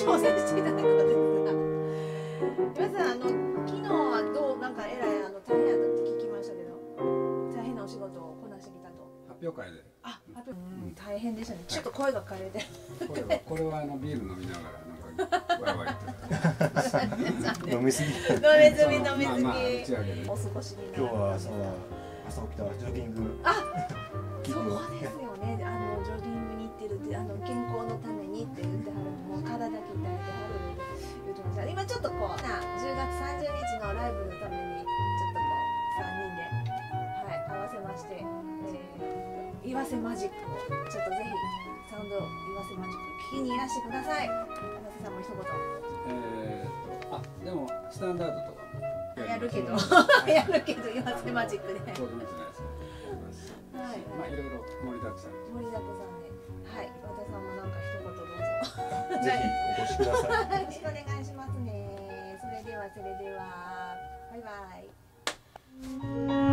挑戦していただくことで。すが岩瀬さんあの昨日はどうなんかえらいあの大変やったって聞きましたけど。大変なお仕事をこなしてきたと。発表会で。あ、あと、うん、大変でしたね。ちょっと声が枯れて。これはこれはあのビール飲みながらなんか飲みすぎ飲みすぎ。飲みすぎ、まあまあお過ごしにな今日は朝は朝起きたらジョギングあそうですよねー、言わせマジック。をちょっとぜひサウンド言わせマジック。聞きにいらしてください。岩瀬さんも一言。えー、あでもスタンダードとかもやるけど。やるけど言わせマジックではい。まあいろいろ盛りだくさん。盛りだくさんではい和田さんもなんか一言どうぞ。ぜひお越しください よろしくお願いしますね。それではそれではバイバイ。